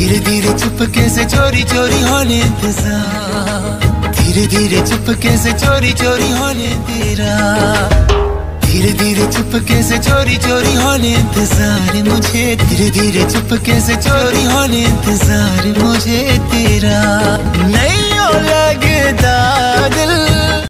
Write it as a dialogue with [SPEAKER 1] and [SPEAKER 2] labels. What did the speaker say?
[SPEAKER 1] धीरे धीरे चुपके से चोरी चोरी होने इंतज़ार धीरे धीरे चुपके से चोरी चोरी होने तेरा धीरे धीरे चुपके से चोरी चोरी होने इंतज़ार मुझे धीरे धीरे चुपके से चोरी होने इंतज़ार मुझे तेरा